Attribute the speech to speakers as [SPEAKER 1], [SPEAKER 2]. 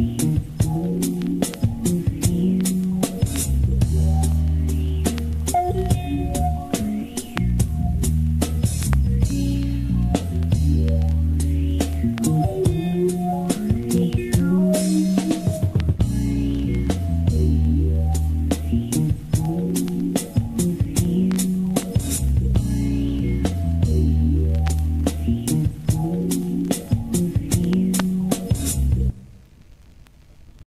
[SPEAKER 1] Bye.